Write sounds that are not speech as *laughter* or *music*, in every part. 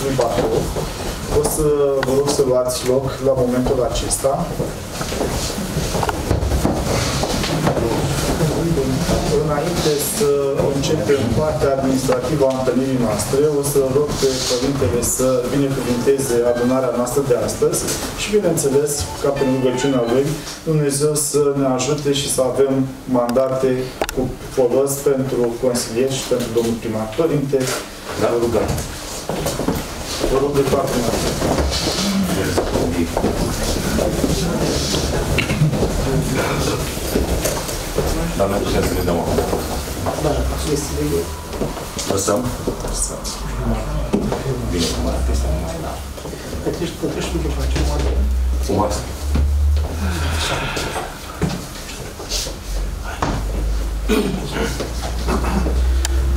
Sorina Irene, sunt prefectul județului Bacău. O să vă rog să luați loc la momentul acesta. Înainte să începem partea administrativă a întâlnirii noastre, o să rog pe Părintele să binecuvinteze adunarea noastră de astăzi și, bineînțeles, ca prin rugăciunea Lui, Dumnezeu să ne ajute și să avem mandate cu folos pentru consilieri și pentru domnul primar. Părinte, da. vă rugăm. Vă rog de toată Dar noi putem să ne dăm acum. Da, este de eu. Lăsăm? Bine, cum arată este mai Plătești, plătești după facem oare. Frumos.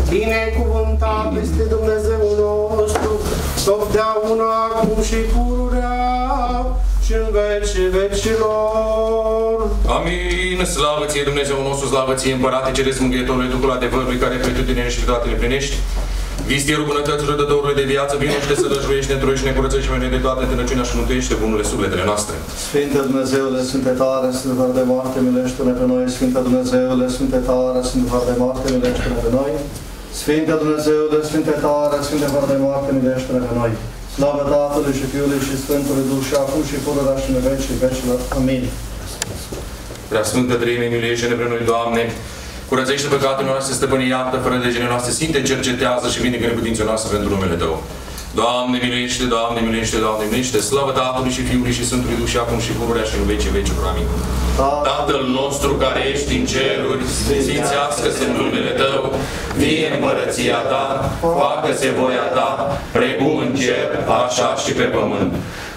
Binecuvântat este Dumnezeul nostru, totdeauna, acum și pururea și în vecii vecilor. Amin. Slavă ție, Dumnezeu nostru, slavă ție, Împărate Ceresc Mângâietorului, Duhul adevărului, care pe tine și pe toate le plinești. Vistierul bunătăților dătorului de viață, vinește să dăjduiești, ne truiești, ne curățești și de toate tânăciunea și mântuiește bunurile sufletele noastre. Sfinte Dumnezeule, Sfinte tare, Sfinte fără de moarte, milește-ne pe noi. Sfinte Dumnezeule, Sfinte tare, Sfinte fără de moarte, milește-ne pe noi. Sfinte Dumnezeule, Sfinte tare, Sfinte fără de moarte, milește-ne pe noi. Slavă Tatălui și Fiului și Sfântului Duh și acum și pururea și în vecii vecilor. Amin. Prea Sfântă Treime, miluiește-ne pe noi, Doamne. Curățește păcatele noastre, stăpâne, iartă fără legile noastre, Sfinte, cercetează și vindecă neputința noastră pentru numele Tău. Doamne, miluiește, Doamne, miluiește, Doamne, miluiește, slavă Tatălui și Fiului și Sfântului Duh și acum și pururea și în vecii vecilor. Amin. Tatăl nostru care ești în ceruri, sfințească-se numele Tău, vie împărăția Ta, facă-se voia Ta, precum în cer, așa și pe pământ.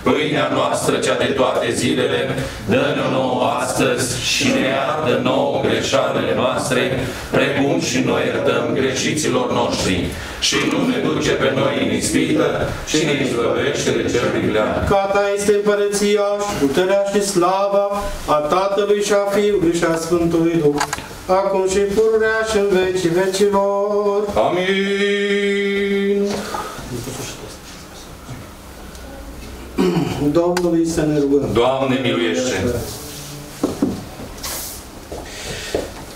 Pâinea noastră, cea de toate zilele, dă-ne nouă astăzi și ne iartă nouă greșalele noastre, precum și noi iertăm greșiților noștri. Și nu ne duce pe noi în ispită și ne izbăvește de cel viglean. Ca ta este împărăția și puterea și slava a Tatălui și a Fiului și a Sfântului Duh, acum și pururea și în vecii vecilor. Amin. Domnului să ne rugăm. Doamne, miluiește!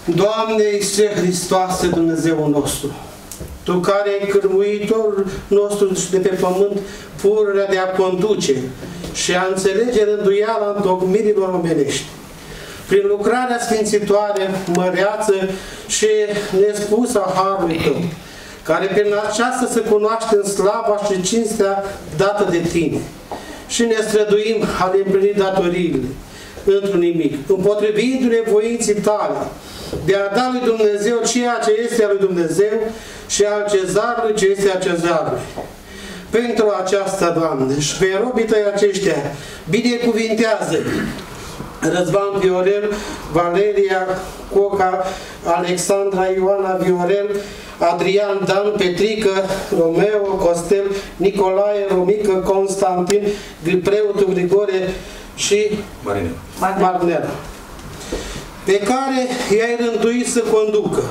Doamne Iisuse Hristoase, Dumnezeu nostru, Tu care ai cârmuitorul nostru de pe pământ pururea de a conduce și a înțelege rânduiala întocmirilor omenești, prin lucrarea sfințitoare, măreață și nespusă a Harului Tău, care prin aceasta să cunoaștem slava și cinstea dată de Tine și ne străduim a ne împlini datoriile. Într-un nimic, împotrivindu-ne voinții tale, de a da lui Dumnezeu ceea ce este al lui Dumnezeu și al cezarului ce este al cezarului. Pentru aceasta, Doamne, și pe robii tăi aceștia, binecuvintează Răzvan Viorel, Valeria Coca, Alexandra Ioana Viorel, Adrian Dan, Petrică, Romeo, Costel, Nicolae, Romică, Constantin, preotul Grigore și Marine. Marnela, pe care i-ai rânduit să conducă.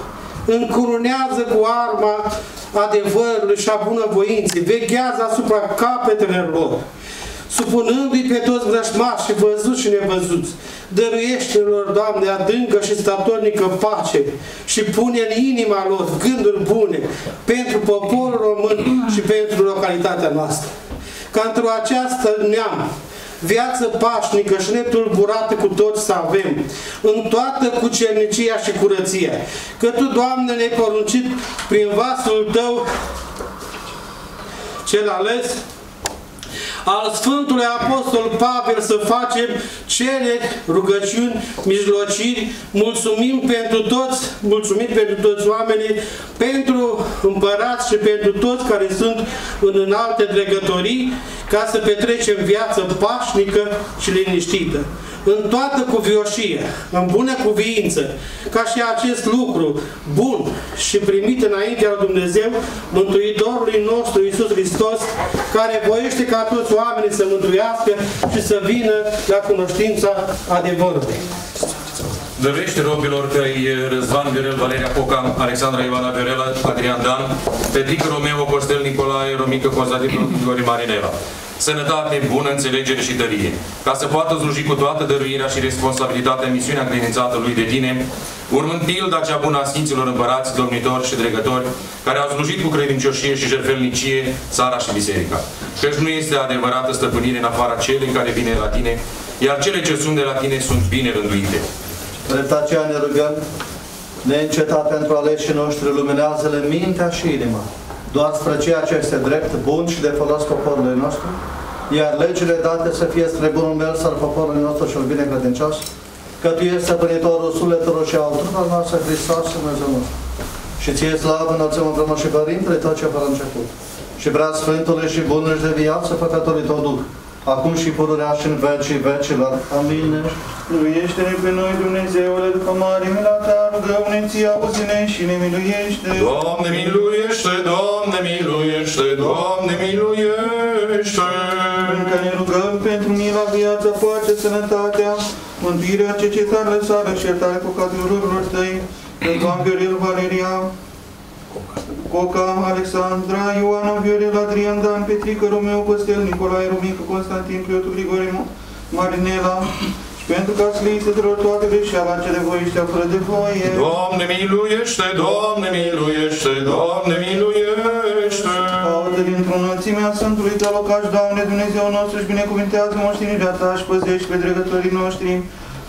Încurunează cu arma adevărului și a bunăvoinței, veghează asupra capetelor lor, supunându-i pe toți vrășmași, văzuți și nevăzuți, dăruiește-lor, Doamne, adâncă și statornică pace și pune în inima lor gânduri bune pentru poporul român și pentru localitatea noastră. Ca într-o această neam, viață pașnică și netulburată cu toți să avem, în toată cucernicia și curăția. Că Tu, Doamne, ne-ai poruncit prin vasul Tău cel ales, al Sfântului Apostol Pavel să facem cele rugăciuni, mijlociri, mulțumim pentru toți, mulțumim pentru toți oamenii, pentru împărați și pentru toți care sunt în înalte dregătorii, ca să petrecem viață pașnică și liniștită în toată cuvioșie, în bună cuviință, ca și acest lucru bun și primit înaintea lui Dumnezeu, Mântuitorului nostru Iisus Hristos, care voiește ca toți oamenii să mântuiască și să vină la cunoștința adevărului. Dăruiește robilor căi Răzvan Viorel, Valeria Poca, Alexandra Ivana Viorela, Adrian Dan, Petrică Romeo, Costel Nicolae, Romică Constantin Grigori Marinela. Sănătate, bună înțelegere și tărie. Ca să poată sluji cu toată dăruirea și responsabilitatea misiunea încredințată lui de tine, urmând pilda cea bună a Sfinților Împărați, domnitori și dregători, care au slujit cu credincioșie și jertfelnicie țara și biserica. Căci nu este adevărată stăpânire în afara celei care vine la tine, iar cele ce sunt de la tine sunt bine rânduite. Drept aceea ne rugăm, neîncetat pentru aleșii noștri, luminează-le mintea și inima, doar spre ceea ce este drept, bun și de folos poporului nostru, iar legile date să fie spre bunul mers al poporului nostru și al binecredincios, că Tu ești stăpânitorul sufletelor și al tuturor noastre, Hristos, Dumnezeu nostru. Și Ție slavă înălțăm împreună și Părintele tot ce fără început. Și vrea Sfântului și Bunul și de viață, Păcătorii Tău Duh, acum și pururea și în vecii vecilor. Amin. Miluiește-ne pe noi, Dumnezeule, după mare mila ta, rugăm-ne ție, auzi-ne și ne miluiește. Doamne miluiește, Doamne miluiește, Doamne miluiește! Încă ne rugăm pentru mila, viața, pacea, sănătatea, mântuirea cercetare, sară și iertare păcatelor rurilor tăi, pentru Am Viorel, Valeria, Coca, Alexandra, Ioana, Viorel, Adrian, Dan, Petrică, Romeo, Costel, Nicolae, Romică, Constantin, Piotr, Grigore, Marinela, și pentru ca să le tuturor toate greșeala cele voiește fără de voie. Doamne miluiește, Doamne miluiește, Doamne miluiește! Audă dintr-o înălțimea Sfântului Tău locaș, Doamne Dumnezeu nostru și binecuvintează moștenirea Ta și păzești pe dregătorii noștri,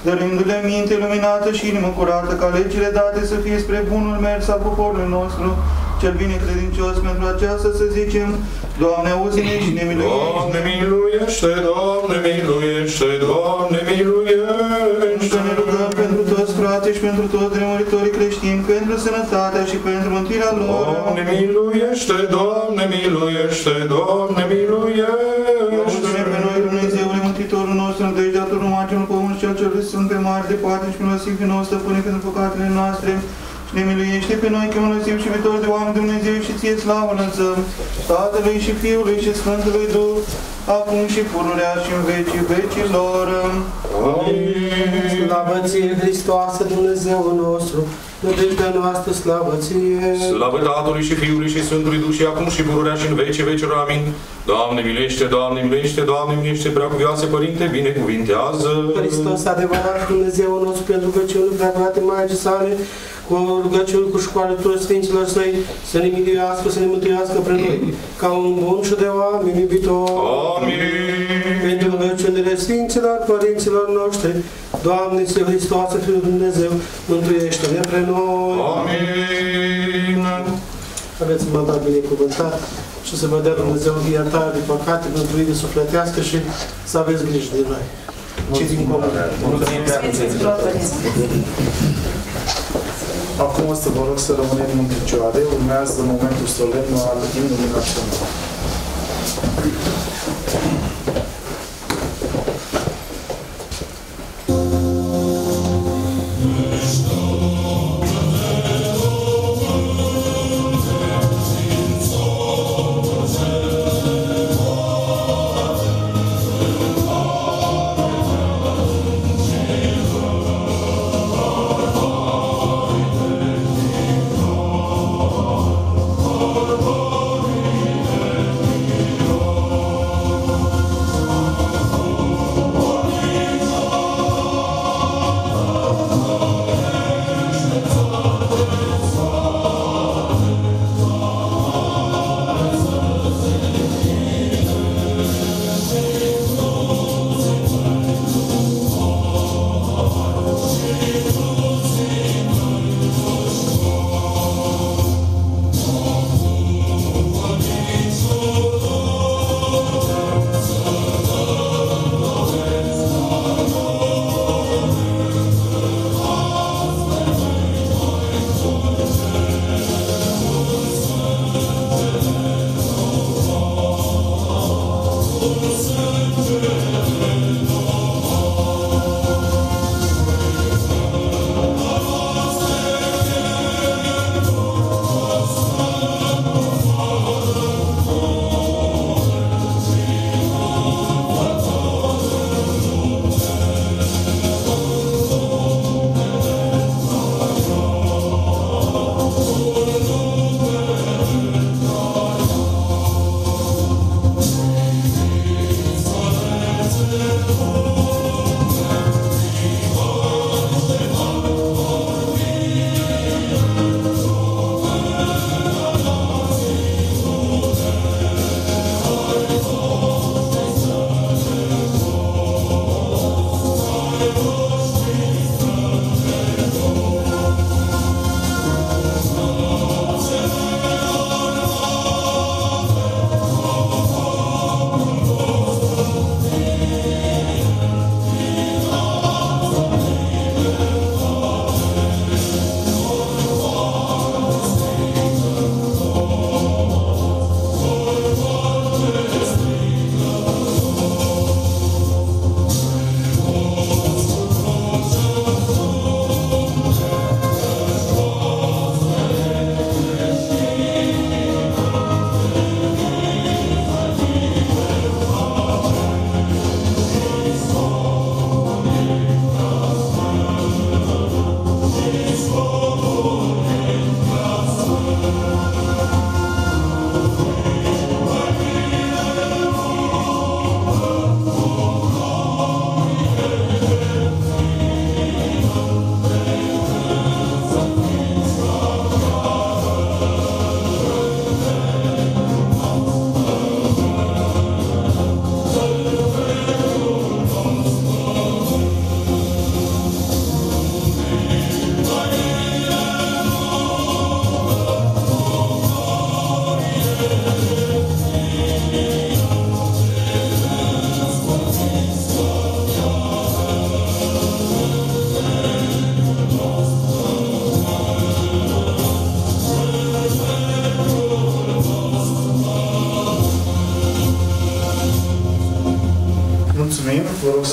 dărindu-le minte luminată și inimă curată, ca legile date să fie spre bunul mers al poporului nostru, cel bine credincios pentru aceasta să zicem, Doamne, auzi-ne și ne Doamne miluiește. miluiește, Doamne miluiește, Doamne miluiește! Să ne rugăm pentru toți frații și pentru toți remuritorii creștini, pentru sănătatea și pentru mântuirea lor. Doamne miluiește, Doamne miluiește, Doamne Auzi-ne celui sunt pe mare de poate și milosiv din nou, stăpâne pentru păcatele noastre. Și ne miluiește pe noi, că milosiv și iubitor de oameni Dumnezeu și ție slavă înălțăm, Tatălui și Fiului și Sfântului Duh, acum și pururea și în vecii vecilor. Amin. Slavă ție, Hristoasă, Dumnezeul nostru, nădejdea noastră, slavă ție. Slavă Tatălui și Fiului și Sfântului Duh și acum și pururea și în vece vecilor. Amin. Doamne miluiește, Doamne miluiește, Doamne miluiește, preacuvioase Părinte, binecuvintează. Hristos, adevărat Dumnezeul nostru, pentru rugăciunile preagrate Maicii sale, cu rugăciuni cu școală tuturor Sfinților Săi, să ne miluiască, să ne mântuiască pre noi, ca un bun și de oameni iubitor. Amin. Pentru rugăciunile Sfinților Părinților noștri, Doamne, Ție Hristoase, Fiul Dumnezeu, mântuiește-ne pre noi. Amin. Aveți un mandat binecuvântat și să vă dea Dumnezeu iertare de păcate, mântuire sufletească și să aveți grijă de noi. Citim comun. Acum o să vă rog să rămânem în picioare. Urmează momentul solemn al imnului național.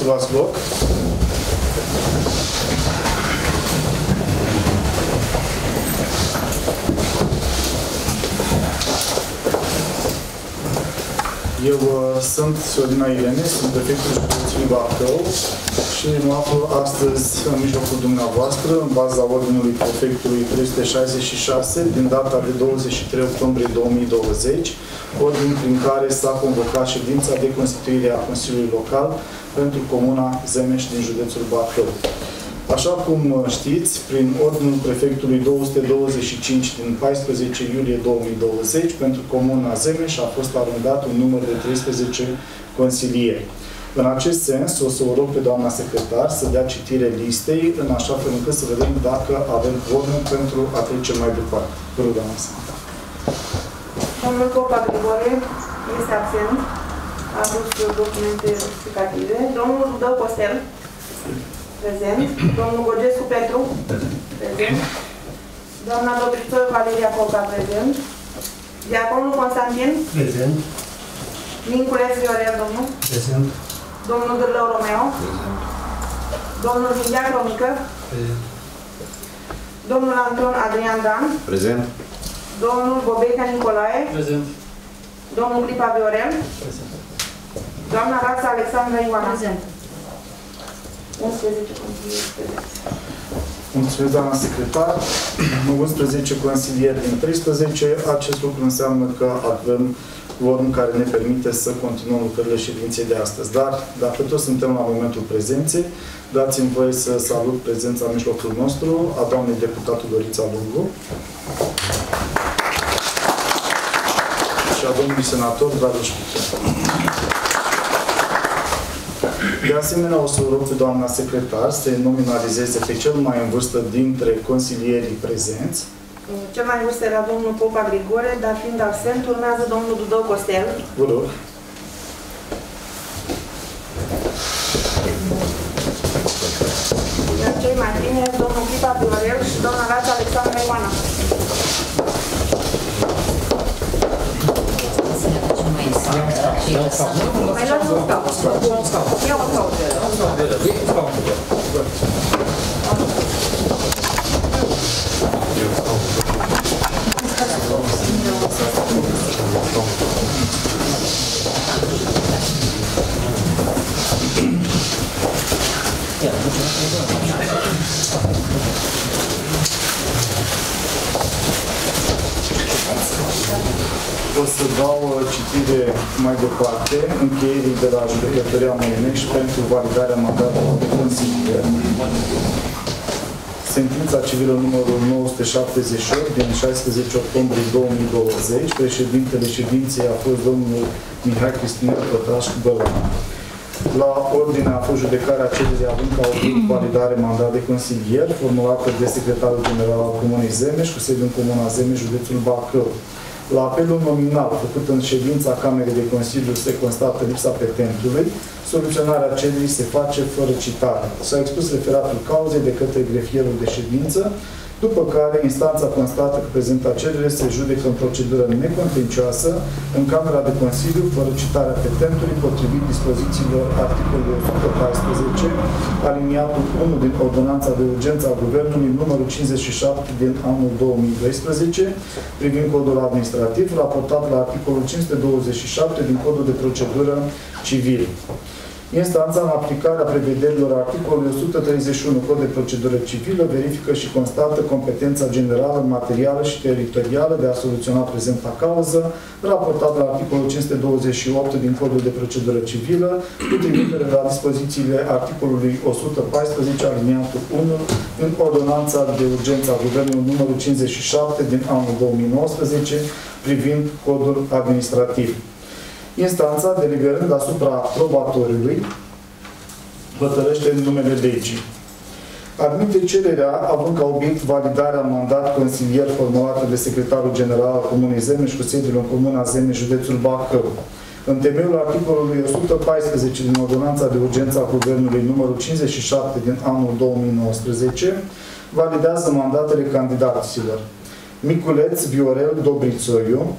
Vă rog Eu uh, sunt Sorina Irene, sunt prefectul județului Bacău și mă aflu astăzi în mijlocul dumneavoastră, în baza ordinului prefectului 366, din data de 23 octombrie 2020, ordin prin care s-a convocat ședința de constituire a Consiliului Local pentru Comuna Zemeș din județul Bacău. Așa cum știți, prin ordinul prefectului 225 din 14 iulie 2020, pentru Comuna Zemeș a fost arundat un număr de 13 consilieri. În acest sens, o să o rog pe doamna secretar să dea citire listei, în așa fel încât să vedem dacă avem quorum pentru a trece mai departe. Vă rog, doamna secretar. Domnul Popa Grigore este absent, a adus documente explicative. Domnul Dău Costel, prezent. Domnul Gogescu Petru, prezent. Doamna doctoriță Valeria Coca, prezent. Diaconul Constantin, Prezent. Minculeț Viorel, domnul. Prezent. Domnul Dârlău Romeo. Domnul Vindeac Romică. Prezent. Domnul Anton Adrian Dan. Prezent. Domnul Bobeca Nicolae. Prezent. Domnul Clipa Viorel. Doamna Rața Alexandra Ioana. Prezent. 11 consilieri prezenți. Mulțumesc, doamna secretar. *clears throat* 11 consilieri din 13. Acest lucru înseamnă că avem quorum care ne permite să continuăm lucrările ședinței de astăzi. Dar, dacă toți suntem la momentul prezenței, dați-mi voie să salut prezența în mijlocul nostru a doamnei deputatul Dorița Lungu și a domnului senator Dragoș Piche. De asemenea, o să o rog pe doamna secretar să nominalizeze pe cel mai în vârstă dintre consilierii prezenți. Cel mai vârstă era domnul Popa Grigore, dar fiind absent, urmează domnul Dudou Costel. Vă rog. Iar cei mai tineri, domnul Clipa Viorel și doamna Rața Alexandra Ioana. Yeah, o să dau uh, citire mai departe încheierii de la Judecătoria Măinești pentru validarea mandatului de consilier. Sentința civilă numărul 978 din 16 octombrie 2020, președintele ședinței a fost domnul Mihai Cristinel Pătraș Bălan. La ordine a fost judecarea cererii având ca obiect validare mandat de consilier, formulată de secretarul general al Comunei Zemeș, cu sediu în Comuna Zemeș, județul Bacău. La apelul nominal făcut în ședința Camerei de Consiliu se constată lipsa petentului, soluționarea cererii se face fără citare. S-a expus referatul cauzei de către grefierul de ședință, după care instanța constată că prezenta cerere se judecă în procedură necontencioasă în Camera de Consiliu, fără citarea petentului, potrivit dispozițiilor articolului 114, aliniatul 1 din Ordonanța de Urgență a Guvernului numărul 57 din anul 2012, privind codul administrativ, raportat la articolul 527 din codul de procedură civil. Instanța, în aplicarea prevederilor articolului 131 Cod de procedură civilă, verifică și constată competența generală, materială și teritorială de a soluționa prezenta cauză, raportat la articolul 528 din Codul de procedură civilă, cu trimitere la dispozițiile articolului 114 aliniatul 1 în Ordonanța de Urgență a Guvernului numărul 57 din anul 2019 privind codul administrativ. Instanța, deliberând asupra probatoriului, hotărăște în numele legii. Admite cererea având ca obiect validarea mandat consilier formulată de secretarul general al Comunei Zemeș cu sediul în Comuna Zemeș, județul Bacău. În temeiul articolului 114 din Ordonanța de Urgență a Guvernului numărul 57 din anul 2019, validează mandatele candidaților. Miculeț Viorel Dobrițoiu,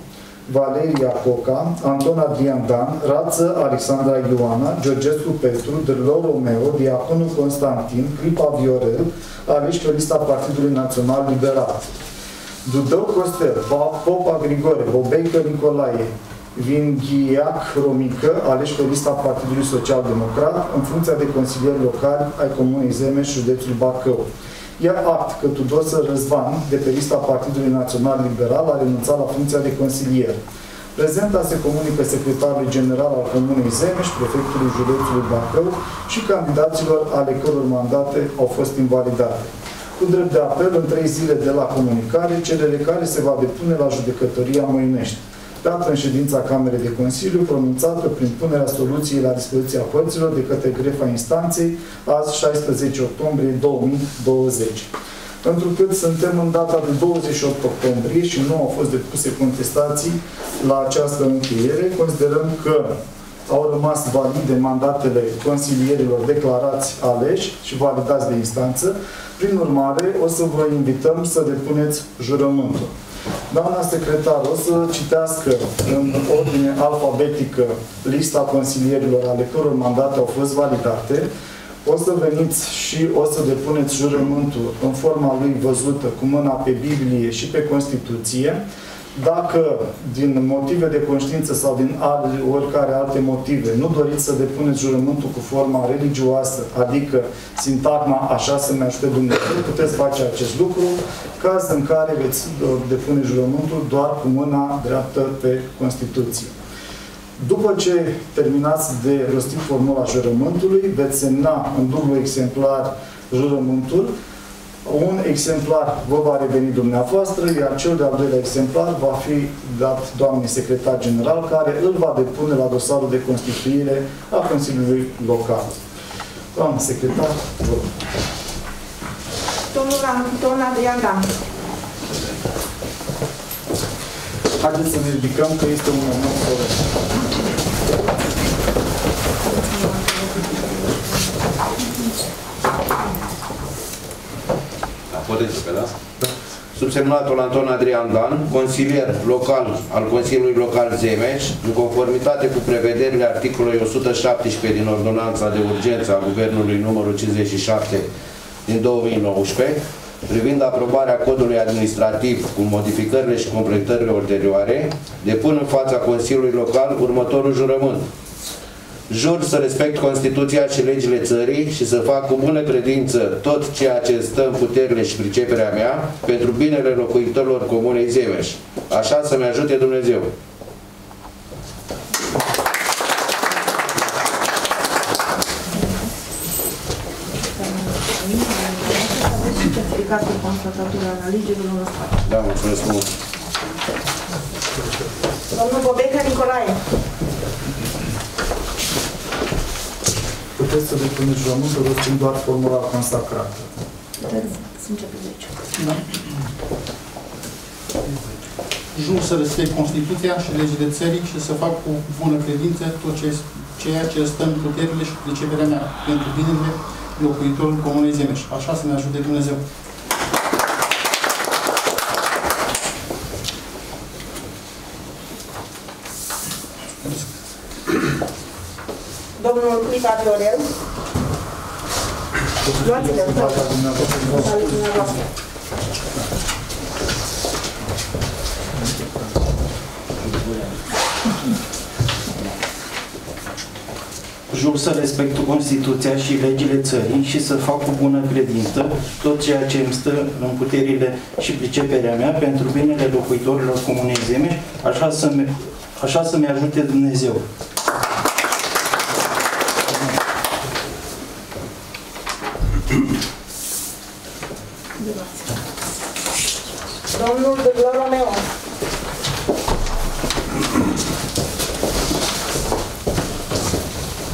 Valeria Coca, Anton Adrian Dan, Rață Alexandra Ioana, Georgescu Petru, Drlo Romeo, Diaconu Constantin, Clipa Viorel, aleși pe lista Partidului Național Liberal. Dudău Costel, Popa Grigore, Bobeică Nicolae, Vinghiac Romică, aleși pe lista Partidului Social Democrat, în funcția de consilier local ai Comunei Zemeș, județul Bacău. Ia act că Tudosă Răzvan, de pe lista Partidului Național Liberal, a renunțat la funcția de consilier. Prezenta se comunică secretarului general al Comunei Zemeș, prefectului județului Bacău și candidaților ale căror mandate au fost invalidate. Cu drept de apel, în trei zile de la comunicare, cerere care se va depune la judecătoria Măinești dată în ședința Camerei de Consiliu, pronunțată prin punerea soluției la dispoziția părților de către grefa instanței, azi 16 octombrie 2020. Întrucât suntem în data de 28 octombrie și nu au fost depuse contestații la această încheiere, considerăm că au rămas valide mandatele consilierilor declarați aleși și validați de instanță. Prin urmare, o să vă invităm să depuneți jurământul. Doamna secretar o să citească în ordine alfabetică lista consilierilor ale căror mandate au fost validate. O să veniți și o să depuneți jurământul în forma lui văzută cu mâna pe Biblie și pe Constituție. Dacă din motive de conștiință sau din oricare alte motive nu doriți să depuneți jurământul cu forma religioasă, adică sintagma așa să-mi ajute Dumnezeu, puteți face acest lucru, caz în care veți uh, depune jurământul doar cu mâna dreaptă pe Constituție. După ce terminați de rostit formula jurământului, veți semna în dublu exemplar jurământul, un exemplar vă va reveni dumneavoastră, iar cel de-al doilea exemplar va fi dat doamnei secretar general, care îl va depune la dosarul de constituire a Consiliului Local. Doamne secretar, vă Domnul Anton Adrian Dan. Haideți să ne ridicăm că este un moment corect. Puteți pe da? Subsemnatul Anton Adrian Dan, consilier local al Consiliului Local Zemeș, în conformitate cu prevederile articolului 117 din Ordonanța de Urgență a Guvernului numărul 57 din 2019, privind aprobarea codului administrativ cu modificările și completările ulterioare, depun în fața Consiliului Local următorul jurământ. Jur să respect Constituția și legile țării și să fac cu bună credință tot ceea ce stă în puterile și priceperea mea pentru binele locuitorilor Comunei Zemeș. Așa să-mi ajute Dumnezeu. certificatul. Da, mulțumesc mult. Domnul Bobeca Nicolae. Puteți să depuneți jurământul rostind doar formula consacrată. Să începem de aici. Jur să respect Constituția și legile țării și să fac cu bună credință tot ce, ceea ce stă în puterile și priceperea mea pentru binele locuitorul Comunei Zemeș. Așa să ne ajute Dumnezeu. Domnul Clipa Viorel. Luați-le, Din partea dumneavoastră. Salut dumneavoastră. Jur să respect Constituția și legile țării și să fac cu bună credință tot ceea ce îmi stă în puterile și priceperea mea pentru binele locuitorilor Comunei Zemeș, așa să-mi așa să ajute Dumnezeu. Domnul Dârlă Romeo.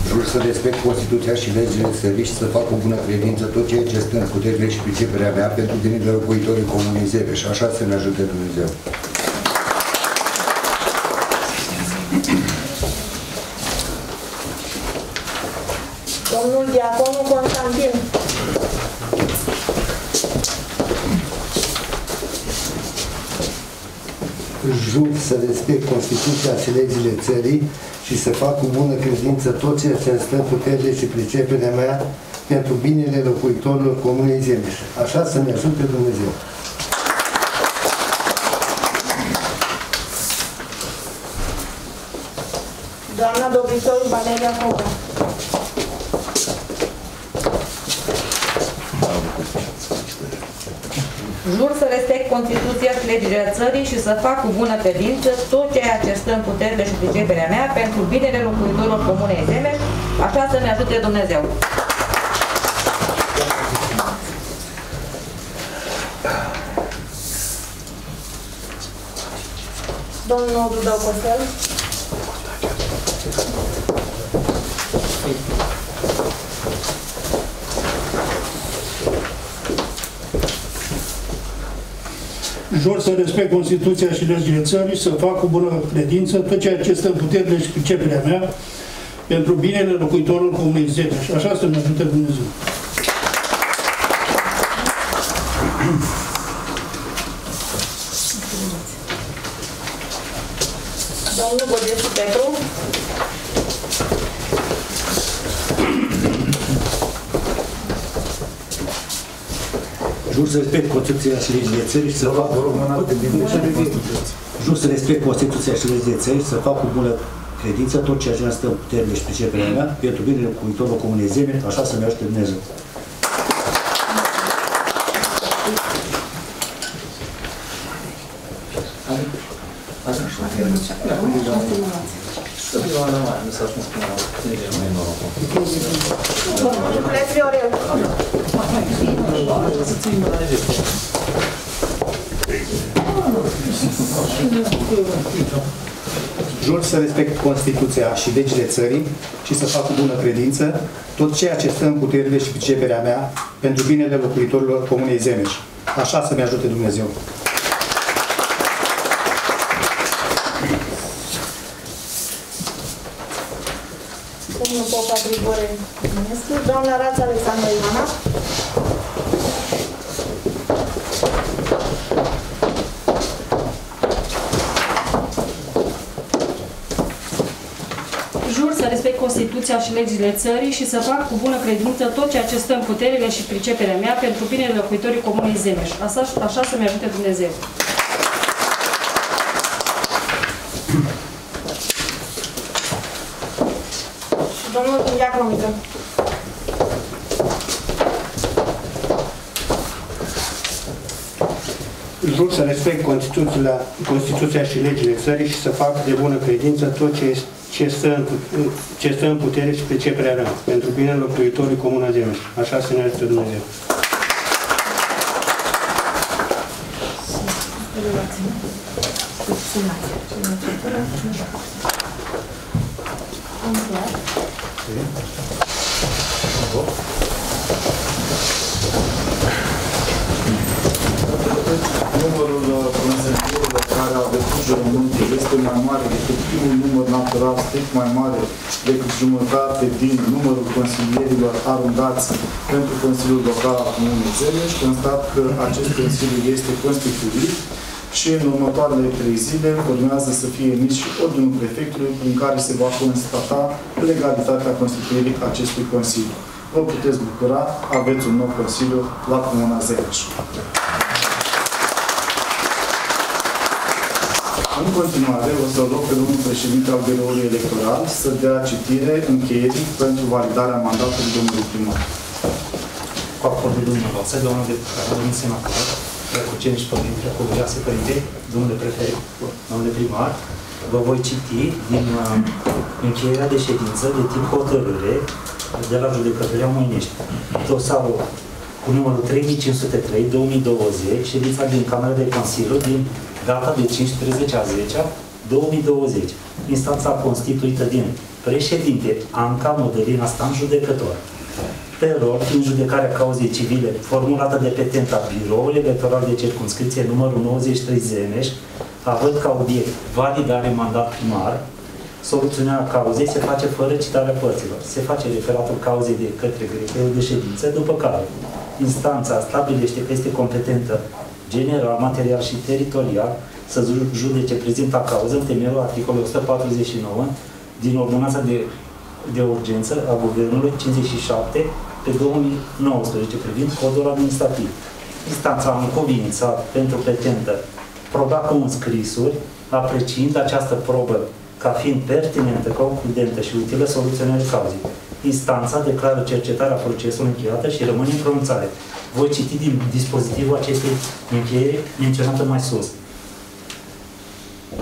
Jur să respect Constituția și legile țării și să fac cu bună credință tot ceea ce stă în puterile și priceperea mea pentru binele locuitorii Comunei Zebe și așa să ne ajute Dumnezeu. Domnul Diaconu Constantin. Jur să respect Constituția și legile țării și să fac cu bună credință tot ceea ce îmi stă în puterile și priceperea mea pentru binele locuitorilor Comunei Zemeș. Așa să ne ajute Dumnezeu. Doamna Dobrisol Valeria Foga. Jur să respect Constituția și legile țării și să fac cu bună credință tot ceea ce stă în puterile și priceperea mea pentru binele locuitorilor Comunei Zemeș, așa să-mi ajute Dumnezeu. Domnul Dudău Costel. Jur să respect Constituția și legile țării, să fac cu bună credință tot ceea ce stă în puterile și priceperea mea pentru binele locuitorilor Comunei Zete. Și așa să ne ajute Dumnezeu. Domnul Băgescu Petru. Jur să respect Constituția și legile țării și să fac... Jur să respect Constituția și legile țării și să fac cu bună credință tot ceea ce ne stă în puterile și priceperea mea pentru binele cuitorului Comunei Zeme, așa să ne ajute Dumnezeu. Domnul Preț Viorel. Jur să respect Constituția și legile țării și să fac cu bună credință tot ceea ce stă în puterile și priceperea mea pentru binele locuitorilor Comunei Zemeș. Așa să-mi ajute Dumnezeu. Domnul Popa Grigore Eminescu. Doamna Rața Alexandra Ivana. Jur să respect Constituția și legile țării și să fac cu bună credință tot ceea ce stă în puterile și priceperea mea pentru binele locuitorii Comunei Zemeș. Așa, așa să-mi ajute Dumnezeu. respect Constituția, Constituția și legile țării și să fac de bună credință tot ce, ce, stă, în, ce stă în putere și pe ce prea rău, pentru binele locuitorii Comuna Zemeș. Așa să ne ajute Dumnezeu. Thank you. Numărul uh, consilierilor care au depus jurământul este mai mare decât primul număr natural strict mai mare decât jumătate din numărul consilierilor arundați pentru Consiliul Local al Comunei Zeleș. Constat că acest Consiliu este constituit și în următoarele trei zile urmează să fie emis și ordinul prefectului prin care se va constata legalitatea constituirii acestui Consiliu. Vă puteți bucura, aveți un nou Consiliu la Comuna Zeleș. În continuare, o să rog pe domnul președinte al Biroului Electoral să dea citire încheierii pentru validarea mandatului domnului primar. Cu acordul dumneavoastră, domnul deputat, domnul senator, Răcuceni și Părinte, Cuvioase Părinte, domnule prefect, domnule primar, vă voi citi din uh, încheierea de ședință de tip hotărâre de la judecătoria Măinești. Dosarul cu numărul 3503-2020, ședința din Camera de Consiliu din data de 15 a 10 2020. Instanța constituită din președinte Anca Modelina Stan, judecător. Pe rol, în judecarea cauzei civile formulată de petenta Biroul Electoral de Circunscripție numărul 93 Zemeș, având ca obiect validare mandat primar, soluționarea cauzei se face fără citarea părților. Se face referatul cauzei de către grefierul de ședință, după care instanța stabilește că este competentă general, material și teritorial să judece prezenta cauză în temeiul articolului 149 din Ordonanța de, de Urgență a Guvernului 57 pe 2019 privind codul administrativ. Instanța a încuvințat pentru petentă proba cu înscrisuri, apreciind această probă ca fiind pertinentă, concludentă și utilă soluționării cauzei. Instanța declară cercetarea procesului încheiată și rămâne în pronunțare. Voi citi din dispozitivul acestei încheieri menționată mai sus.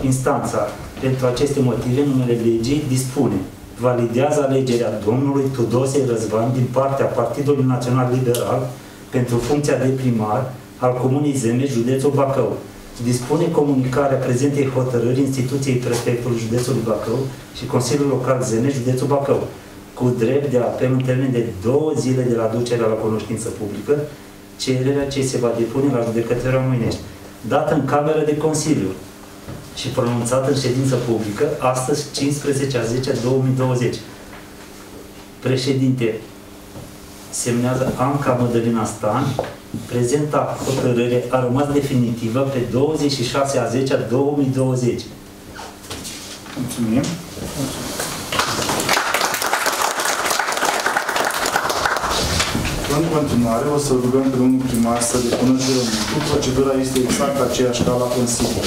Instanța, pentru aceste motive, numele legii dispune validează alegerea domnului Tudose Răzvan din partea Partidului Național Liberal pentru funcția de primar al Comunei Zeme, județul Bacău. Dispune comunicarea prezentei hotărâri instituției prefectului județului Bacău și Consiliul Local Zeme, județul Bacău, cu drept de apel în termen de două zile de la ducerea la cunoștință publică, cererea ce se va depune la judecătoria Mâinești, dată în Cameră de Consiliu, și pronunțat în ședință publică, astăzi 15 a 10 2020. Președinte, semnează Anca Mădălina Stan, prezenta hotărâre a rămas definitivă pe 26 a 10 2020. Mulțumim. În continuare, o să rugăm pe domnul primar să depună jurământul. Procedura este exact aceeași ca la Consiliu.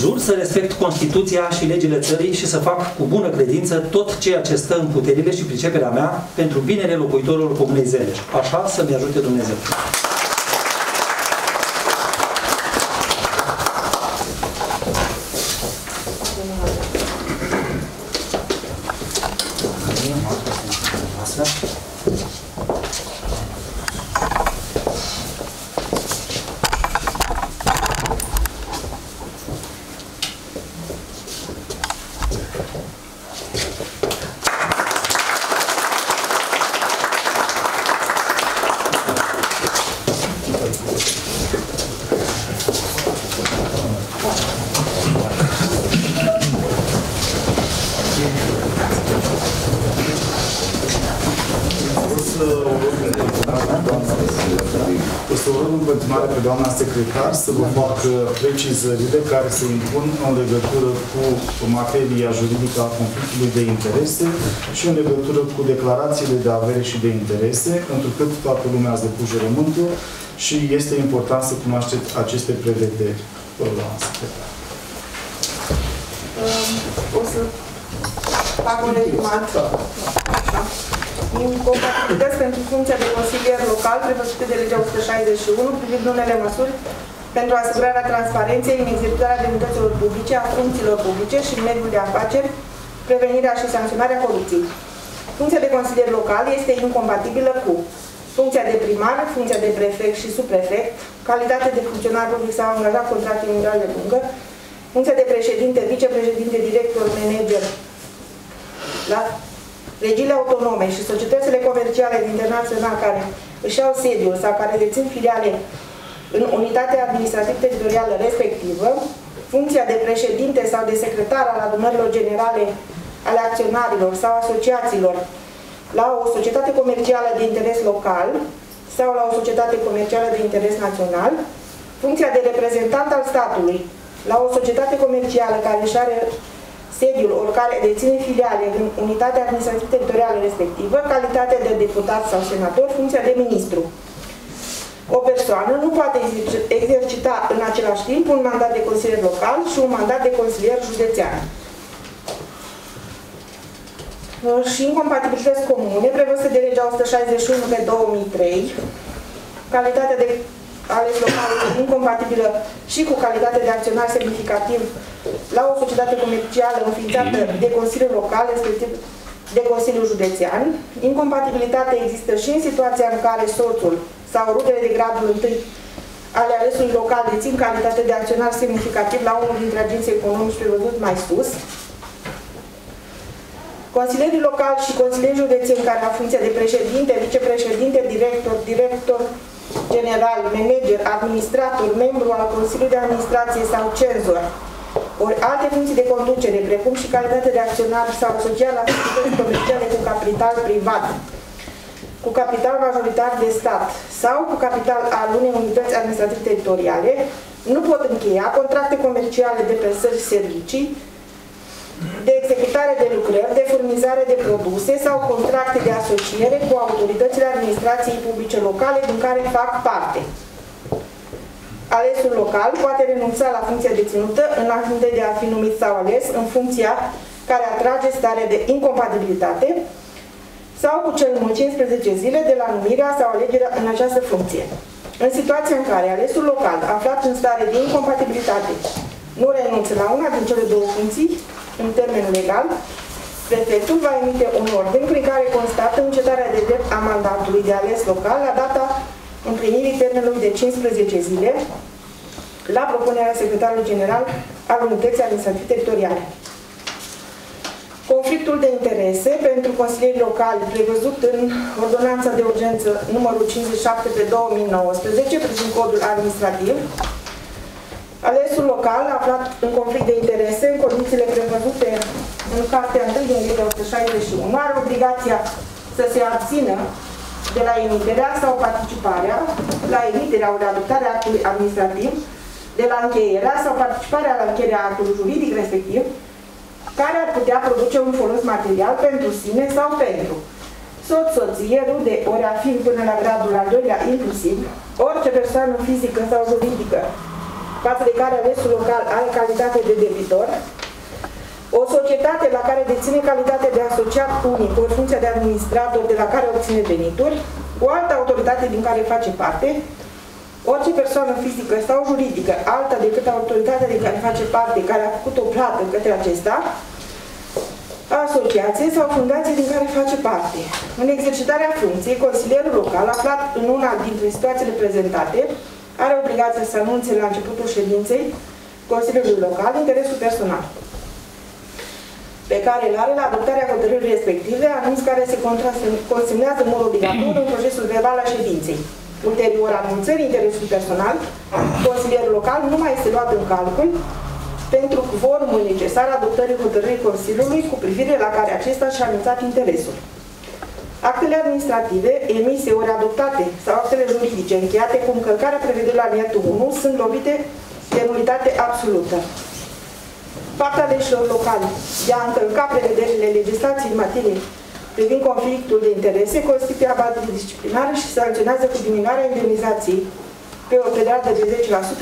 Jur să respect Constituția și legile țării și să fac cu bună credință tot ceea ce stă în puterile și priceperea mea pentru binele locuitorilor Comunei Zeleș. Așa să-mi ajute Dumnezeu. O să o rog în continuare pe doamna secretar să vă facă precizările care se impun în legătură cu materia juridică a conflictului de interese și în legătură cu declarațiile de avere și de interese, pentru că toată lumea a depus jurământul și este important să cunoașteți aceste prevederi. Vă rog, doamna secretar. O să fac un rezumat. Incompatibilități pentru funcția de consilier local prevăzute de legea 161 privind unele măsuri pentru asigurarea transparenței în executarea demnităților publice, a funcțiilor publice și în mediul de afaceri, prevenirea și sancționarea corupției. Funcția de consilier local este incompatibilă cu funcția de primar, funcția de prefect și subprefect, calitate de funcționar public sau angajat contract individual de muncă, funcția de președinte, vicepreședinte, director, manager, la regiile autonome și societățile comerciale internaționale care își au sediul sau care dețin filiale în unitatea administrativ-teritorială respectivă, funcția de președinte sau de secretar al adunărilor generale ale acționarilor sau asociațiilor la o societate comercială de interes local sau la o societate comercială de interes național, funcția de reprezentant al statului la o societate comercială care își are sediul oricare deține filiale în unitatea administrativ-teritorială respectivă, calitatea de deputat sau senator, funcția de ministru. O persoană nu poate exercita în același timp un mandat de consilier local și un mandat de consilier județean. Și incompatibilități comune prevăzute de legea 161 pe 2003, calitatea de ales local incompatibilă și cu calitatea de acționar semnificativ la o societate comercială înființată de Consiliul Local, respectiv de Consiliul Județean. Incompatibilitatea există și în situația în care soțul sau rudele de gradul întâi ale alesului local dețin calitate de acționar semnificativ la unul dintre agenții economici prevăzut mai sus. Consilierii locali și consilierii județeni care au funcția de președinte, vicepreședinte, director, director general, manager, administrator, membru al Consiliului de Administrație sau cenzor, ori alte funcții de conducere, precum și calitate de acționar sau asociat la activități comerciale cu capital privat, cu capital majoritar de stat sau cu capital al unei unități administrative teritoriale, nu pot încheia contracte comerciale de prestări și servicii, de executare de lucrări, de furnizare de produse sau contracte de asociere cu autoritățile administrației publice locale din care fac parte. Alesul local poate renunța la funcția deținută înainte de a fi numit sau ales în funcția care atrage stare de incompatibilitate sau cu cel mult 15 zile de la numirea sau alegerea în această funcție. În situația în care alesul local, aflat în stare de incompatibilitate, nu renunță la una din cele două funcții, în termen legal, prefectul va emite un ordin prin care constată încetarea de drept a mandatului de ales local la data împlinirii termenului de 15 zile la propunerea secretarului general al unității administrative teritoriale. Conflictul de interese pentru consilierii locali prevăzut în Ordonanța de Urgență numărul 57 pe 2019 privind codul administrativ. Alesul local, aflat în conflict de interese, în condițiile prevăzute în Cartea 1 din legea 161, are obligația să se abțină de la emiterea sau participarea la emiterea ori adoptarea actului administrativ, de la încheierea sau participarea la încheierea actului juridic respectiv, care ar putea produce un folos material pentru sine sau pentru soț, soție, rude, ori afin până la gradul al doilea inclusiv, orice persoană fizică sau juridică față de care alesul local are calitate de debitor, o societate la care deține calitate de asociat unic, o funcție de administrator de la care obține venituri, o altă autoritate din care face parte, orice persoană fizică sau juridică alta decât autoritatea din care face parte, care a făcut o plată către acesta, asociație sau fundație din care face parte. În exercitarea funcției, consilierul local, aflat în una dintre situațiile prezentate, are obligația să anunțe la începutul ședinței Consiliului Local interesul personal pe care îl are la adoptarea hotărârii respective, anunț care se consemnează în mod obligatoriu în procesul verbal al ședinței. Ulterior anunțării interesului personal, consilierul local nu mai este luat în calcul pentru formul necesar adoptării hotărârii Consiliului cu privire la care acesta și-a anunțat interesul. Actele administrative emise ori adoptate sau actele juridice încheiate cu încălcarea prevederilor aliniatul 1 sunt lovite de nulitate absolută. Fapta aleșilor locale de a încălca prevederile legislației în materie privind conflictul de interese constituie abatere disciplinară și sancționează cu diminuarea indemnizației pe o perioadă de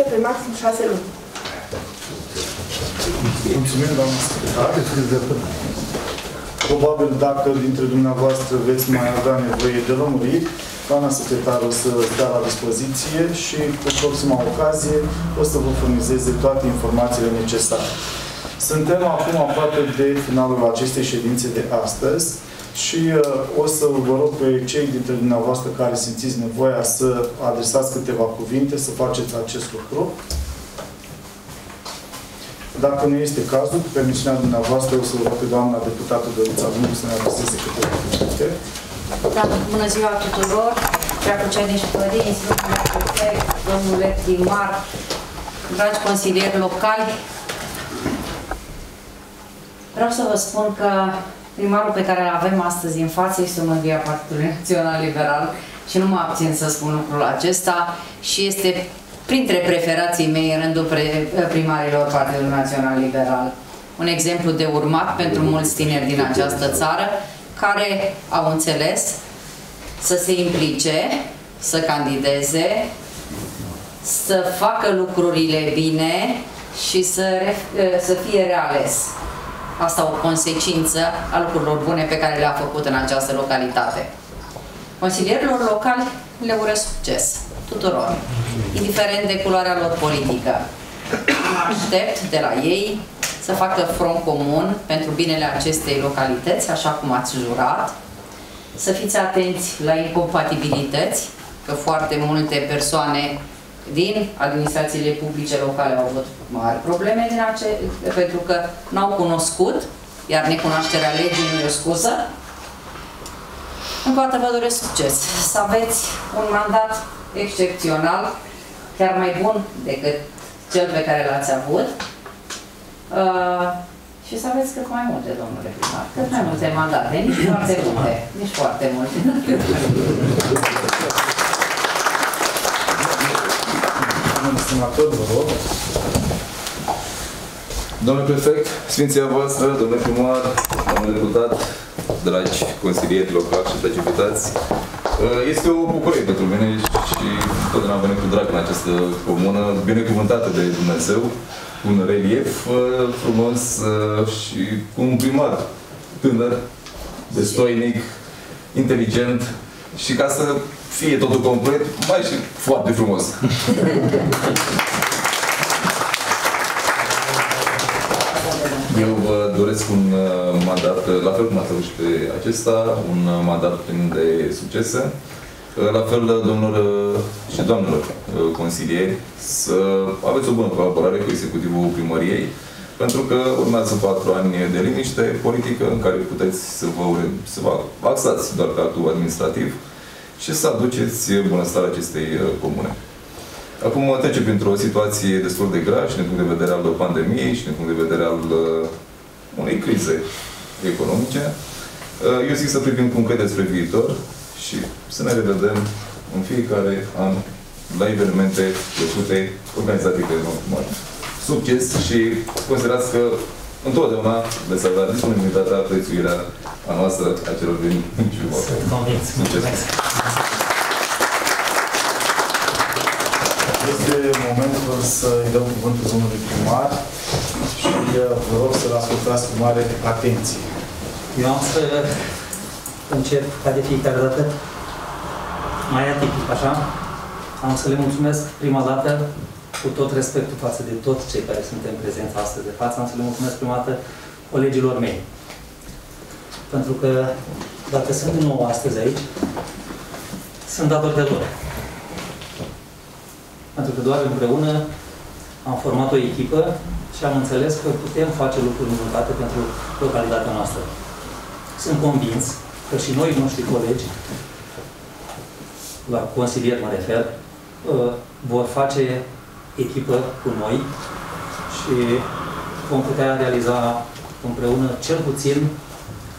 10% pe maxim 6 luni. Mulțumim, doamna secretar. Probabil dacă dintre dumneavoastră veți mai avea nevoie de lămuriri, Doamna secretar o să dea la dispoziție și cu proxima ocazie o să vă furnizeze toate informațiile necesare. Suntem acum aproape de finalul acestei ședințe de astăzi și uh, o să vă rog pe cei dintre dumneavoastră care simțiți nevoia să adresați câteva cuvinte, să faceți acest lucru. Dacă nu este cazul, cu permisiunea dumneavoastră, o să vă rog pe doamna deputată Dorița Buncu să ne adreseze câteva cuvinte. Da, bună ziua tuturor, preacucenici părinți, domnule prefect, domnule primar, dragi consilieri locali. Vreau să vă spun că primarul pe care îl avem astăzi în față este un via Partidului Național Liberal și nu mă abțin să spun lucrul acesta și este printre preferații mei în rândul primarilor Partidului Național Liberal. Un exemplu de urmat pentru mulți tineri din această țară care au înțeles să se implice, să candideze, să facă lucrurile bine și să, să fie reales. Asta o consecință a lucrurilor bune pe care le-a făcut în această localitate. Consilierilor locali le urez succes tuturor, indiferent de culoarea lor politică. Mă aștept de la ei să facă front comun pentru binele acestei localități, așa cum ați jurat, să fiți atenți la incompatibilități, că foarte multe persoane din administrațiile publice locale au avut mari probleme din ace pentru că n-au cunoscut, iar necunoașterea legii nu e o scuză. Încă o dată vă doresc succes, să aveți un mandat excepțional, chiar mai bun decât cel pe care l-ați avut. Uh, și să aveți cât mai multe, domnule primar, cât mai multe mandate, nici foarte multe, nici foarte multe. *laughs* Stimator, vă rog. Domnule prefect, Sfinția voastră, domnule primar, domnule deputat, dragi consilieri locali și dragi invitați, uh, este o bucurie pentru mine și totdeauna am venit cu drag în această comună, binecuvântată de Dumnezeu, un relief uh, frumos uh, și cu un primar tânăr, destoinic, inteligent și ca să fie totul complet, mai și foarte frumos. Eu vă doresc un uh, mandat, uh, la fel cum ați și pe acesta, un uh, mandat plin de succese. La fel, domnilor și doamnelor consilieri, să aveți o bună colaborare cu executivul primăriei, pentru că urmează patru ani de liniște politică în care puteți să vă, să vă axați doar pe actul administrativ și să aduceți bunăstarea acestei comune. Acum trece printr-o situație destul de grea și din punct de vedere al pandemiei și din punct de vedere al uh, unei crize economice. Uh, eu zic să privim cum credeți spre viitor și să ne revedem în fiecare an la evenimente plăcute, organizate pe mari. Succes și considerați că întotdeauna veți avea disponibilitatea, prețuirea a noastră, a celor veni în Succes! Este momentul să-i dăm cuvântul domnului primar și vă rog să-l ascultați cu mare atenție. Eu am să încep ca de fiecare dată mai atipic, așa. Am să le mulțumesc prima dată cu tot respectul față de toți cei care suntem prezenți astăzi de față, am să le mulțumesc prima dată colegilor mei. Pentru că dacă sunt din nou astăzi aici, sunt dator de lor. Pentru că doar împreună am format o echipă și am înțeles că putem face lucruri minunate pentru localitatea noastră. Sunt convins că și noi, noștri colegi, la consilier mă refer, uh, vor face echipă cu noi și vom putea realiza împreună cel puțin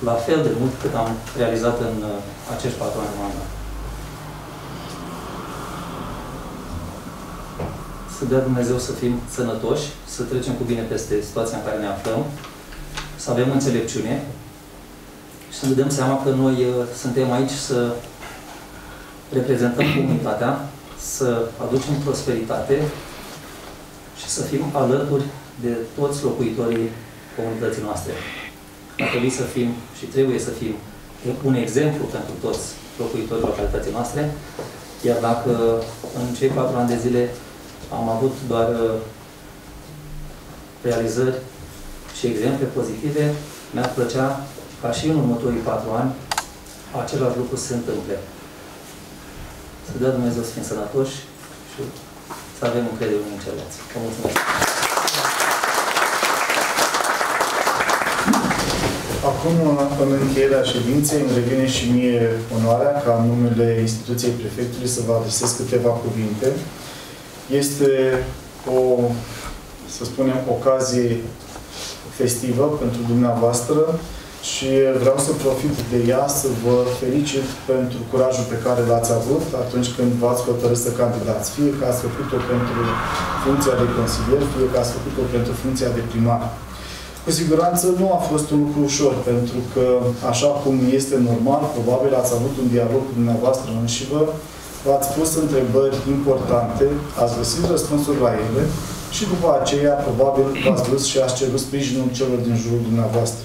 la fel de mult cât am realizat în uh, acești patru ani de mandat. Să dea Dumnezeu să fim sănătoși, să trecem cu bine peste situația în care ne aflăm, să avem înțelepciune și să ne dăm seama că noi uh, suntem aici să reprezentăm comunitatea, să aducem prosperitate și să fim alături de toți locuitorii comunității noastre. Ar trebui să fim și trebuie să fim un exemplu pentru toți locuitorii localității noastre. Iar dacă în cei patru ani de zile am avut doar uh, realizări și exemple pozitive, mi-ar plăcea ca și în următorii patru ani același lucru să se întâmple. Să dea Dumnezeu să fim sănătoși și să avem încredere în ceilalți. Vă mulțumesc! Acum, în încheierea ședinței, îmi revine și mie onoarea ca în numele instituției prefectului să vă adresez câteva cuvinte. Este o, să spunem, ocazie festivă pentru dumneavoastră și vreau să profit de ea să vă felicit pentru curajul pe care l-ați avut atunci când v-ați hotărât să candidați. Fie că ați făcut-o pentru funcția de consilier, fie că ați făcut-o pentru funcția de primar. Cu siguranță nu a fost un lucru ușor, pentru că, așa cum este normal, probabil ați avut un dialog cu dumneavoastră înșivă, v-ați pus întrebări importante, ați găsit răspunsuri la ele și după aceea, probabil, v-ați dus și ați cerut sprijinul celor din jurul dumneavoastră.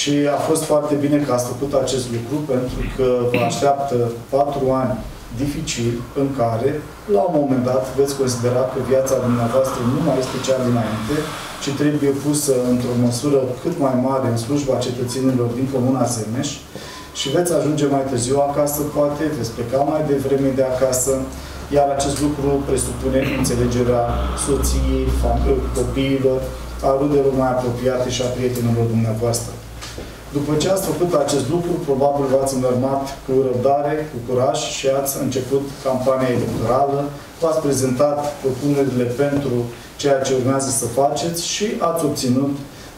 Și a fost foarte bine că ați făcut acest lucru, pentru că vă așteaptă patru ani dificili în care, la un moment dat, veți considera că viața dumneavoastră nu mai este cea dinainte, ci trebuie pusă într-o măsură cât mai mare în slujba cetățenilor din Comuna Semeș și veți ajunge mai târziu acasă, poate, veți pleca mai devreme de acasă, iar acest lucru presupune înțelegerea soției, copiilor, a rudelor mai apropiate și a prietenilor dumneavoastră. După ce ați făcut acest lucru, probabil v-ați înărmat cu răbdare, cu curaj și ați început campania electorală, v-ați prezentat propunerile pentru ceea ce urmează să faceți și ați obținut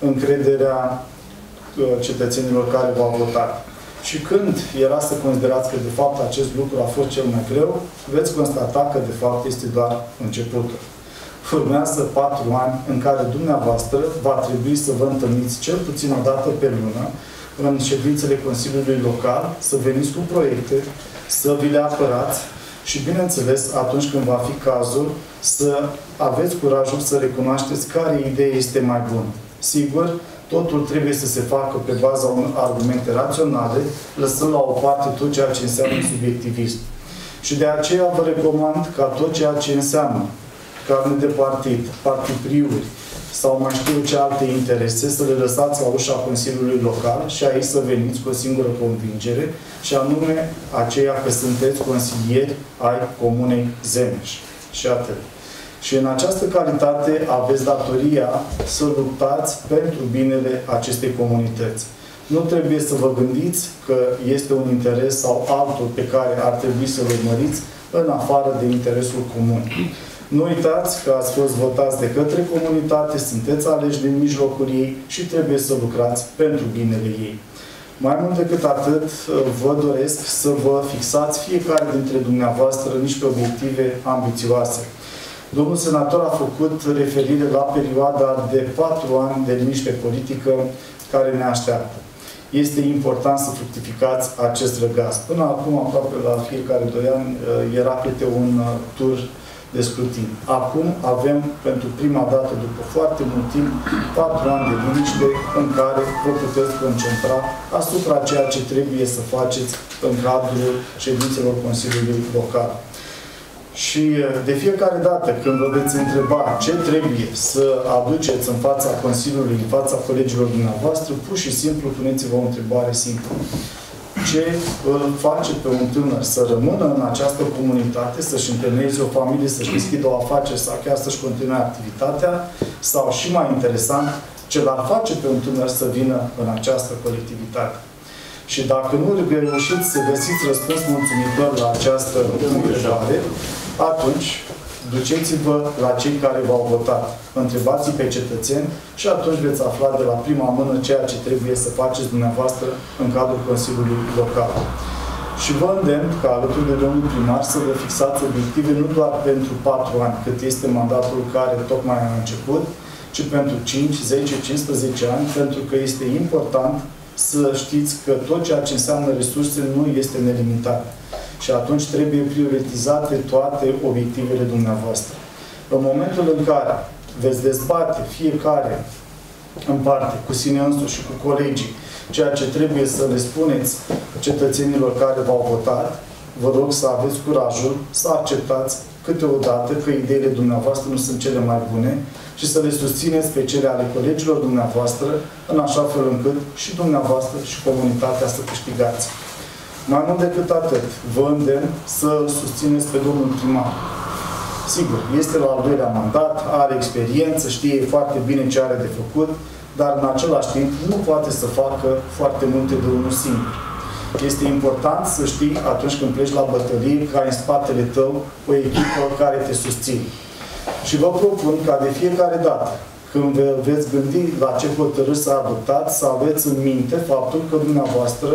încrederea uh, cetățenilor care v-au votat. Și când era să considerați că de fapt acest lucru a fost cel mai greu, veți constata că de fapt este doar începutul. Urmează patru ani în care dumneavoastră va trebui să vă întâlniți cel puțin o dată pe lună în ședințele Consiliului Local, să veniți cu proiecte, să vi le apărați și, bineînțeles, atunci când va fi cazul, să aveți curajul să recunoașteți care idee este mai bună. Sigur, totul trebuie să se facă pe baza unor argumente raționale, lăsând la o parte tot ceea ce înseamnă subiectivism. Și de aceea vă recomand ca tot ceea ce înseamnă carne de partid, partipriuri sau mai știu ce alte interese, să le lăsați la ușa Consiliului Local și aici să veniți cu o singură convingere și anume aceea că sunteți consilieri ai Comunei Zemeș. Și atât. Și în această calitate aveți datoria să luptați pentru binele acestei comunități. Nu trebuie să vă gândiți că este un interes sau altul pe care ar trebui să-l urmăriți în afară de interesul comun. Nu uitați că ați fost votați de către comunitate, sunteți aleși din mijlocul ei și trebuie să lucrați pentru binele ei. Mai mult decât atât, vă doresc să vă fixați fiecare dintre dumneavoastră niște obiective ambițioase. Domnul senator a făcut referire la perioada de patru ani de liniște politică care ne așteaptă. Este important să fructificați acest răgaz. Până acum, aproape la fiecare doi ani, era câte un tur de scrutin. Acum avem, pentru prima dată, după foarte mult timp, patru ani de liniște în care vă puteți concentra asupra ceea ce trebuie să faceți în cadrul ședințelor Consiliului Local. Și de fiecare dată când vă veți întreba ce trebuie să aduceți în fața Consiliului, în fața colegilor dumneavoastră, pur și simplu puneți-vă o întrebare simplă ce îl face pe un tânăr să rămână în această comunitate, să-și întemeieze o familie, să-și deschidă o afacere sau chiar să-și continue activitatea, sau și mai interesant, ce l-ar face pe un tânăr să vină în această colectivitate. Și dacă nu reușiți să găsiți răspuns mulțumitor la această întrebare, atunci duceți-vă la cei care v-au votat. Întrebați-i pe cetățeni și atunci veți afla de la prima mână ceea ce trebuie să faceți dumneavoastră în cadrul Consiliului Local. Și vă îndemn ca alături de domnul primar să vă fixați obiective nu doar pentru 4 ani, cât este mandatul care tocmai a început, ci pentru 5, 10, 15 ani, pentru că este important să știți că tot ceea ce înseamnă resurse nu este nelimitat și atunci trebuie prioritizate toate obiectivele dumneavoastră. În momentul în care veți dezbate fiecare în parte, cu sine însuși și cu colegii, ceea ce trebuie să le spuneți cetățenilor care v-au votat, vă rog să aveți curajul să acceptați câteodată că ideile dumneavoastră nu sunt cele mai bune și să le susțineți pe cele ale colegilor dumneavoastră, în așa fel încât și dumneavoastră și comunitatea să câștigați. Mai mult decât atât, vă îndemn să susțineți pe domnul primar. Sigur, este la al doilea mandat, are experiență, știe foarte bine ce are de făcut, dar în același timp nu poate să facă foarte multe de unul singur. Este important să știi atunci când pleci la bătălie că ai în spatele tău o echipă care te susține. Și vă propun ca de fiecare dată când vă veți gândi la ce hotărâri să adoptați, să aveți în minte faptul că dumneavoastră,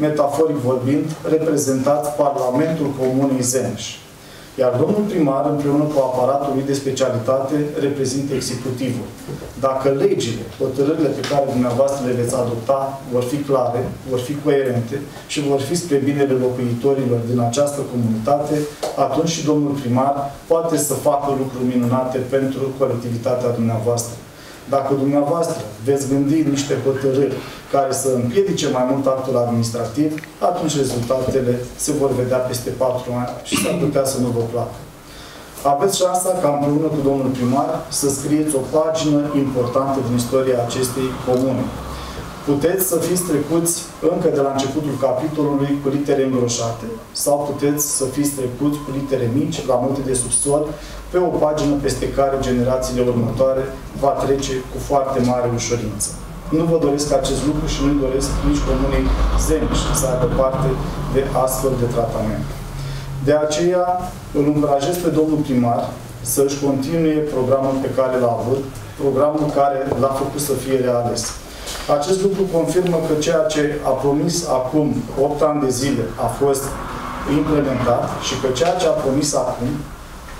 metaforic vorbind, reprezentați Parlamentul Comunei Zeneș. Iar domnul primar, împreună cu aparatul lui de specialitate, reprezintă executivul. Dacă legile, hotărârile pe care dumneavoastră le veți adopta vor fi clare, vor fi coerente și vor fi spre binele locuitorilor din această comunitate, atunci și domnul primar poate să facă lucruri minunate pentru colectivitatea dumneavoastră. Dacă dumneavoastră veți gândi niște hotărâri care să împiedice mai mult actul administrativ, atunci rezultatele se vor vedea peste patru ani și s-ar putea să nu vă placă. Aveți șansa ca împreună cu domnul primar să scrieți o pagină importantă din istoria acestei comune. Puteți să fiți trecuți încă de la începutul capitolului cu litere îngroșate sau puteți să fiți trecuți cu litere mici, la multe de subsol, pe o pagină peste care generațiile următoare va trece cu foarte mare ușurință. Nu vă doresc acest lucru și nu doresc nici comunei Zemiș să aibă parte de astfel de tratament. De aceea îl încurajez pe domnul primar să-și continue programul pe care l-a avut, programul care l-a făcut să fie reales. Acest lucru confirmă că ceea ce a promis acum 8 ani de zile a fost implementat și că ceea ce a promis acum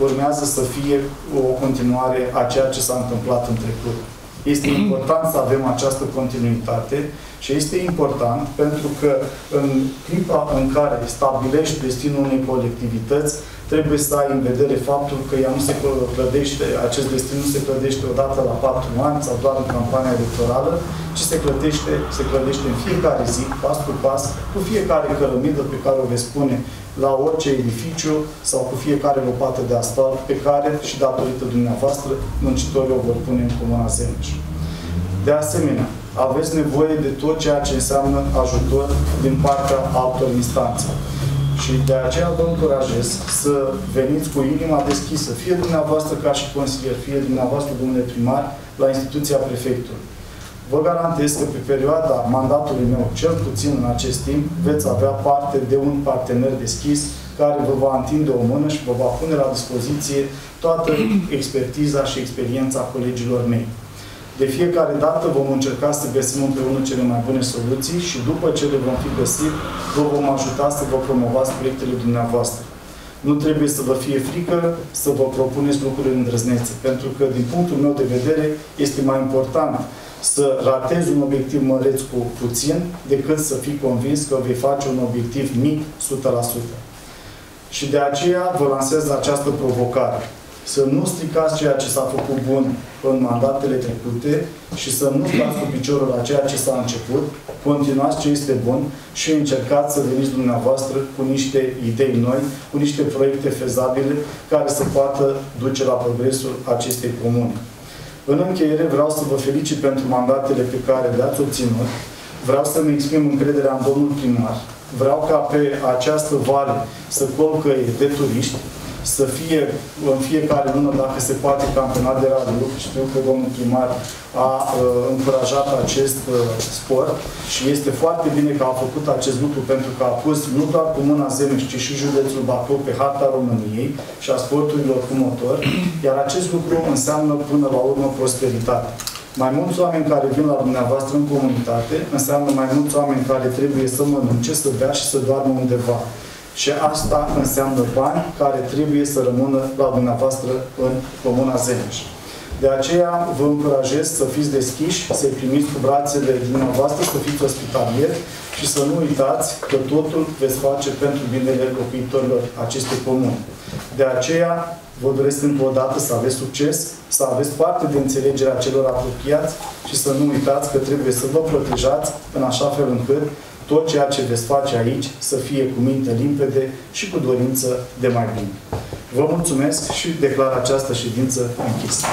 urmează să fie o continuare a ceea ce s-a întâmplat în trecut. Este important să avem această continuitate și este important pentru că în clipa în care stabilești destinul unei colectivități, trebuie să ai în vedere faptul că ea nu se clădește, acest destin nu se clădește odată la patru ani sau doar în campania electorală, ci se clădește, se clădește în fiecare zi, pas cu pas, cu fiecare cărămidă pe care o veți pune la orice edificiu sau cu fiecare lopată de asfalt pe care și datorită dumneavoastră muncitorii o vor pune în Comuna Zemeș. De asemenea, aveți nevoie de tot ceea ce înseamnă ajutor din partea altor instanțe. Și de aceea vă încurajez să veniți cu inima deschisă, fie dumneavoastră ca și consilier, fie dumneavoastră, domnule primar, la instituția prefectului. Vă garantez că pe perioada mandatului meu, cel puțin în acest timp, veți avea parte de un partener deschis care vă va întinde o mână și vă va pune la dispoziție toată expertiza și experiența colegilor mei. De fiecare dată vom încerca să găsim împreună cele mai bune soluții și după ce le vom fi găsit, vă vom ajuta să vă promovați proiectele dumneavoastră. Nu trebuie să vă fie frică să vă propuneți lucruri îndrăznețe, pentru că, din punctul meu de vedere, este mai important să ratezi un obiectiv măreț cu puțin, decât să fii convins că vei face un obiectiv mic 100%. Și de aceea vă lansez această provocare să nu stricați ceea ce s-a făcut bun în mandatele trecute și să nu stați cu piciorul la ceea ce s-a început, continuați ce este bun și încercați să veniți dumneavoastră cu niște idei noi, cu niște proiecte fezabile care să poată duce la progresul acestei comune. În încheiere vreau să vă felicit pentru mandatele pe care le-ați obținut. Vreau să-mi exprim încrederea în domnul primar. Vreau ca pe această vale să colcăie de turiști, să fie în fiecare lună, dacă se poate, campionat de raliu. Știu că domnul primar a uh, încurajat acest uh, sport și este foarte bine că a făcut acest lucru pentru că a pus nu doar Comuna Zemeș, ci și județul Bacău pe harta României și a sporturilor cu motor, *clears throat* iar acest lucru înseamnă până la urmă prosperitate. Mai mulți oameni care vin la dumneavoastră în comunitate înseamnă mai mulți oameni care trebuie să mănânce, să bea și să doarmă undeva. Și asta înseamnă bani care trebuie să rămână la dumneavoastră în Comuna Zeneș. De aceea vă încurajez să fiți deschiși, să primiți cu brațele dumneavoastră, să fiți ospitalieri și să nu uitați că totul veți face pentru binele locuitorilor acestei comune. De aceea Vă doresc încă o dată să aveți succes, să aveți parte de înțelegerea celor apropiați și să nu uitați că trebuie să vă protejați în așa fel încât tot ceea ce veți face aici să fie cu minte limpede și cu dorință de mai bine. Vă mulțumesc și declar această ședință închisă.